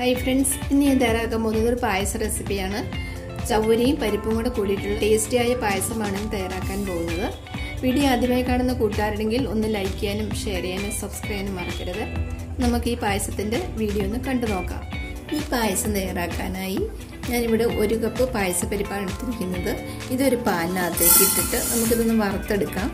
Hi friends ഇന്ന് ഞാൻ തയ്യാറാക്കാൻ പോകുന്നത് ഒരു പായസ റെസിപ്പിയാണ് ചവരിയും പരിപ്പും കൂടെ കൂടിയിട്ടുള്ള ടേസ്റ്റിയായ പായസമാണ് തയ്യാറാക്കാൻ പോകുന്നത്. വീഡിയോ ആദ്യമായി കാണുന്ന കൂട്ടുകാരുണ്ടെങ്കിൽ ഒന്ന് ലൈക്ക് ചെയ്യാനും ഷെയർ ചെയ്യാനും സബ്സ്ക്രൈബ് ചെയ്യാനും മറക്കരുത്. നമുക്ക് ഈ പായസത്തിന്റെ വീഡിയോ ഒന്ന് കണ്ടു നോക്കാം. ഈ പായസം തയ്യാറാക്കാനായി ഞാനിവിടെ ഒരു കപ്പ് പായസപ്പരിപ്പാണ് എടുത്തിരിക്കുന്നത്. ഇതൊരു പാലിനകത്തേക്ക് ഇട്ടിട്ട് നമുക്കിതൊന്ന് വറുത്തെടുക്കാം.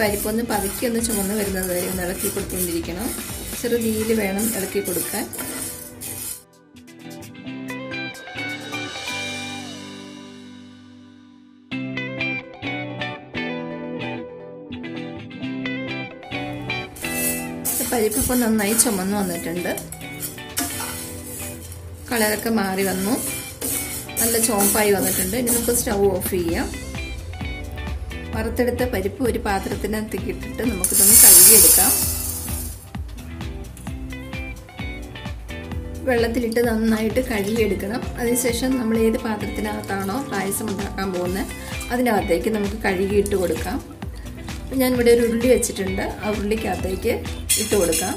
പരിപ്പൊന്ന് പതുക്കി ഒന്ന് ചുമന്ന് വരുന്നത് വരെ ഒന്ന് ഇളക്കി കൊടുത്തുകൊണ്ടിരിക്കണം. ചെറുതീയിൽ വേണം ഇളക്കി കൊടുക്കാൻ. പരിപ്പൊക്കെ നന്നായി ചുമന്ന് വന്നിട്ടുണ്ട്. കളറൊക്കെ മാറി വന്നു. നല്ല ചോമ്പായി വന്നിട്ടുണ്ട്. ഇനി നമുക്ക് സ്റ്റൗ ഓഫ് ചെയ്യാം. വറുത്തെടുത്ത പരിപ്പ് ഒരു പാത്രത്തിനകത്തേക്ക് ഇട്ടിട്ട് നമുക്കിതൊന്ന് കഴുകിയെടുക്കാം. വെള്ളത്തിലിട്ട് നന്നായിട്ട് കഴുകിയെടുക്കണം. അതിനുശേഷം നമ്മൾ ഏത് പാത്രത്തിനകത്താണോ പായസം ഉണ്ടാക്കാൻ പോകുന്നത് അതിനകത്തേക്ക് നമുക്ക് കഴുകിയിട്ട് കൊടുക്കാം. ഞാൻ ഞാനിവിടെ ഒരു ഉരുളി വെച്ചിട്ടുണ്ട്. ആ ഉരുളിക്കകത്തേക്ക് ഇട്ട് കൊടുക്കാം.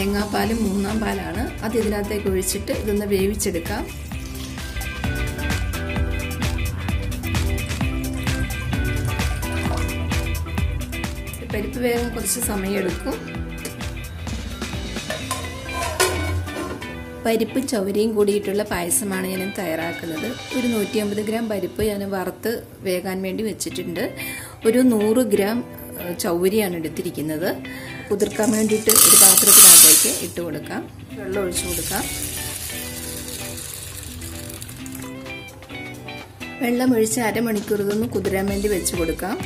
തേങ്ങാപ്പാൽ മൂന്നാം പാലാണ്. അത് ഇതിനകത്തേക്ക് ഒഴിച്ചിട്ട് ഇതൊന്ന് വേവിച്ചെടുക്കാം. പരിപ്പ് വേഗം കുറച്ച് സമയമെടുക്കും. പരിപ്പ് ചവരയും കൂടിയിട്ടുള്ള പായസമാണ് ഞാൻ തയ്യാറാക്കുന്നത്. ഒരു നൂറ്റി അമ്പത് ഗ്രാം പരിപ്പ് ഞാൻ വറുത്ത് വേകാൻ വേണ്ടി വെച്ചിട്ടുണ്ട്. ഒരു നൂറ് ഗ്രാം ചൗരിയാണ് എടുത്തിരിക്കുന്നത്. കുതിർക്കാൻ വേണ്ടിയിട്ട് ഒരു പാത്രത്തിനകത്തേക്ക് ഇട്ട് കൊടുക്കാം. വെള്ളം ഒഴിച്ചു കൊടുക്കാം. വെള്ളം ഒഴിച്ച് അരമണിക്കൂർ ഇതൊന്ന് കുതിരാൻ വേണ്ടി വെച്ച് കൊടുക്കാം.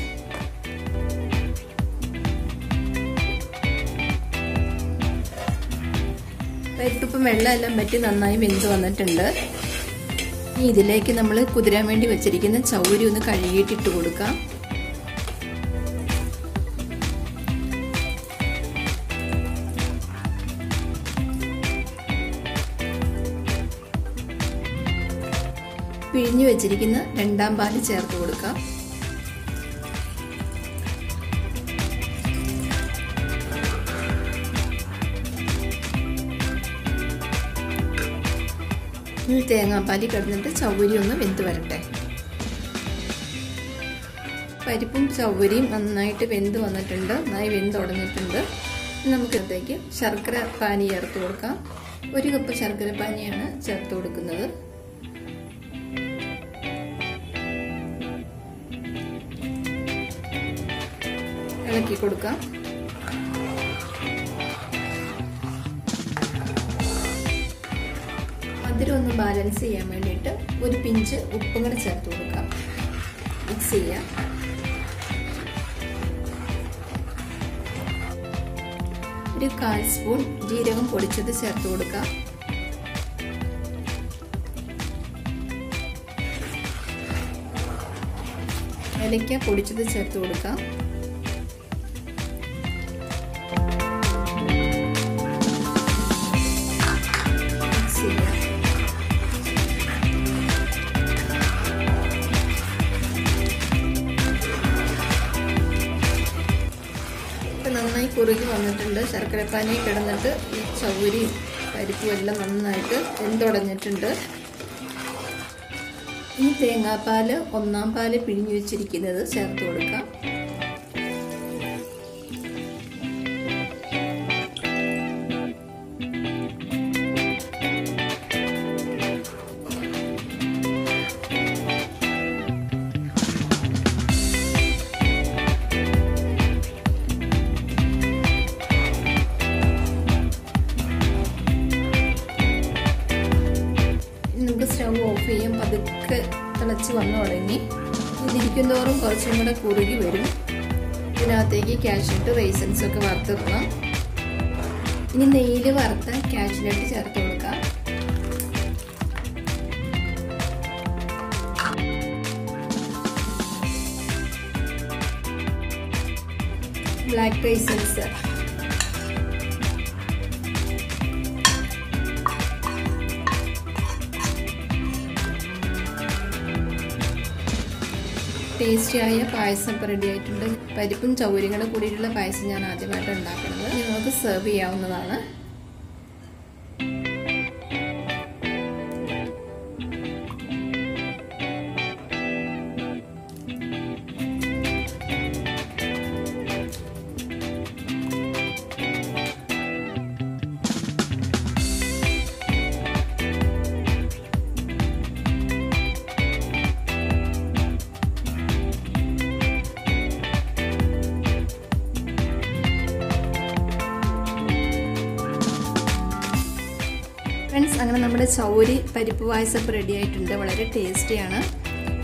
പരിപ്പിപ്പം വെള്ളമെല്ലാം പറ്റി നന്നായി വെന്ത് വന്നിട്ടുണ്ട്. ഇതിലേക്ക് നമ്മൾ കുതിരാൻ വേണ്ടി വെച്ചിരിക്കുന്ന ചൗരി ഒന്ന് കഴുകിയിട്ടിട്ട് കൊടുക്കാം. പിഴിഞ്ഞു വെച്ചിരിക്കുന്ന രണ്ടാം പാൽ ചേർത്ത് കൊടുക്കാം. ഇനി തേങ്ങാപ്പാലി കിടന്നിട്ട് ചൗരി ഒന്ന് വെന്ത് വരട്ടെ. പരിപ്പും ചൗരിയും നന്നായിട്ട് വെന്ത് വന്നിട്ടുണ്ട്. നന്നായി വെന്ത് ഉടഞ്ഞിട്ടുണ്ട്. നമുക്കത്തേക്ക് ശർക്കര പാനി ചേർത്ത് കൊടുക്കാം. ഒരു കപ്പ് ശർക്കര പാനിയാണ് ചേർത്ത് കൊടുക്കുന്നത്. ഇളക്കി കൊടുക്കാം. മധുരം ഒന്ന് ബാലൻസ് ചെയ്യാൻ വേണ്ടിയിട്ട് ഒരു പിഞ്ച് ഉപ്പും കൂടെ ചേർത്ത് കൊടുക്കാം. മിക്സ് ചെയ്യാം. ഒരു കാൽ സ്പൂൺ ജീരകം പൊടിച്ചത് ചേർത്ത് കൊടുക്കാം. ഏലക്ക പൊടിച്ചത് ചേർത്ത് കൊടുക്കാം. കുറുകി വന്നിട്ടുണ്ട്. ശർക്കരപ്പാനി കിടന്നിട്ട് ഈ ചൗരിയും പരിപ്പും എല്ലാം നന്നായിട്ട് വെന്തുടഞ്ഞിട്ടുണ്ട്. ഈ തേങ്ങാപ്പാൽ ഒന്നാം പാൽ പിഴിഞ്ഞു വെച്ചിരിക്കുന്നത് ചേർത്ത് കൊടുക്കാം. വന്നു തുടങ്ങി ഇതിരിക്കും തോറും കുറച്ചും കൂടെ കുറുകി വരും. ഇതിനകത്തേക്ക് കാഷ്നട്ട് റൈസൻസ് ഒക്കെ വറുത്തിടണം. ഇനി നെയ്യിൽ വറുത്ത കാഷ്നട്ട് ചേർത്ത് കൊടുക്കാം. ബ്ലാക്ക് റൈസൻസ് ടേസ്റ്റിയായ പായസം ഇപ്പോൾ റെഡി ആയിട്ടുണ്ട് പരിപ്പും ചൗരിയും കൂടിയിട്ടുള്ള പായസം ഞാൻ ആദ്യമായിട്ട് ഉണ്ടാക്കുന്നത്. നിങ്ങൾക്ക് സെർവ് ചെയ്യാവുന്നതാണ്. ഫ്രണ്ട്സ് അങ്ങനെ നമ്മുടെ ചൗരി പരിപ്പ് പായസം റെഡി ആയിട്ടുണ്ട് വളരെ ടേസ്റ്റിയാണ്.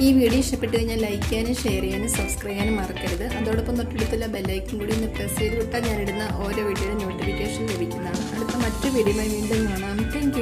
ഈ വീഡിയോ ഇഷ്ടപ്പെട്ട് കഴിഞ്ഞാൽ ലൈക്ക് ചെയ്യാനും ഷെയർ ചെയ്യാനും സബ്സ്ക്രൈബ് ചെയ്യാനും മറക്കരുത്. അതോടൊപ്പം തൊട്ടടുത്തുള്ള ബെല്ലൈക്കും കൂടി ഒന്ന് പ്രസ് ചെയ്ത് വിട്ടാൽ ഞാനിടുന്ന ഓരോ വീഡിയോയുടെ നോട്ടിഫിക്കേഷൻ ലഭിക്കുന്നതാണ്. അടുത്ത മറ്റു വീഡിയോയുമായി വീണ്ടും കാണാം. താങ്ക്